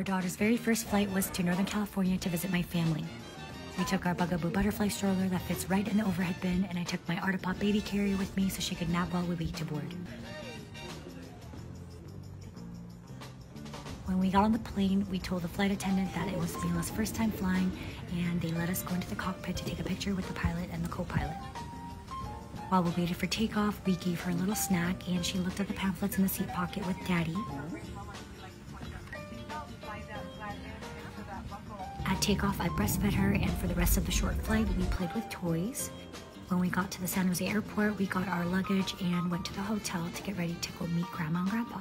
Our daughter's very first flight was to Northern California to visit my family. We took our Bugaboo butterfly stroller that fits right in the overhead bin, and I took my Artipoppe baby carrier with me so she could nap while we wait to board. When we got on the plane, we told the flight attendant that it was Mila's first time flying, and they let us go into the cockpit to take a picture with the pilot and the co-pilot. While we waited for takeoff, we gave her a little snack, and she looked at the pamphlets in the seat pocket with Daddy. Takeoff, I breastfed her, and for the rest of the short flight, we played with toys. When we got to the San Jose airport, we got our luggage and went to the hotel to get ready to go meet Grandma and Grandpa.